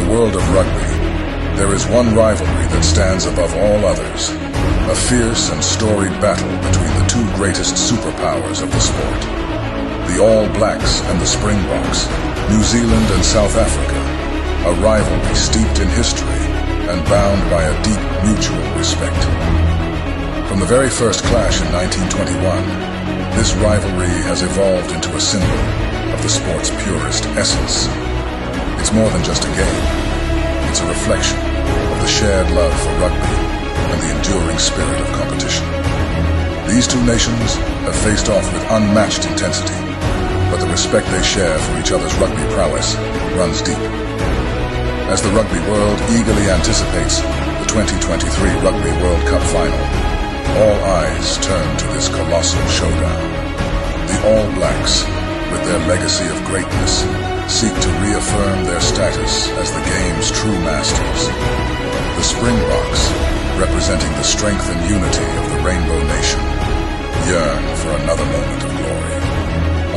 the world of rugby, there is one rivalry that stands above all others. A fierce and storied battle between the two greatest superpowers of the sport. The All Blacks and the Springboks, New Zealand and South Africa. A rivalry steeped in history and bound by a deep mutual respect. From the very first clash in 1921, this rivalry has evolved into a symbol of the sport's purest essence. It's more than just a game. It's a reflection of the shared love for rugby and the enduring spirit of competition. These two nations have faced off with unmatched intensity, but the respect they share for each other's rugby prowess runs deep. As the rugby world eagerly anticipates the 2023 Rugby World Cup final, all eyes turn to this colossal showdown. The All Blacks, with their legacy of greatness, seek to reaffirm their status as the game's true masters. The Springboks, representing the strength and unity of the Rainbow Nation, yearn for another moment of glory.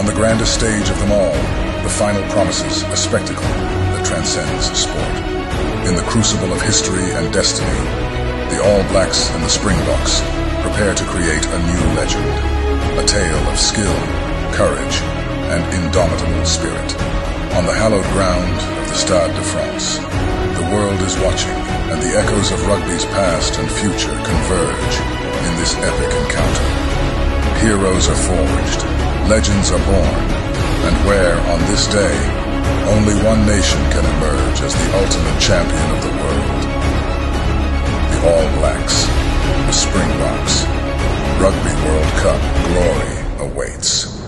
On the grandest stage of them all, the final promises a spectacle that transcends sport. In the crucible of history and destiny, the All Blacks and the Springboks prepare to create a new legend, a tale of skill, courage, and indomitable spirit. On the hallowed ground of the Stade de France, the world is watching, and the echoes of rugby's past and future converge in this epic encounter. Heroes are forged, legends are born, and where, on this day, only one nation can emerge as the ultimate champion of the world. The All Blacks, the Springboks, Rugby World Cup glory awaits.